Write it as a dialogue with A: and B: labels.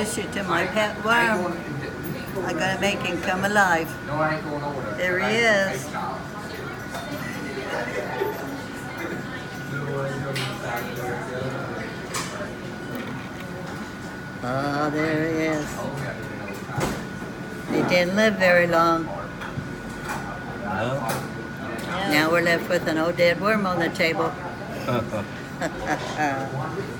A: introduce to my pet worm. I gotta make him come alive.
B: There.
A: He is.
B: Ah.
A: Oh, there he is. He didn't live very long.
C: No.
A: Now we're left with an old dead worm on the table.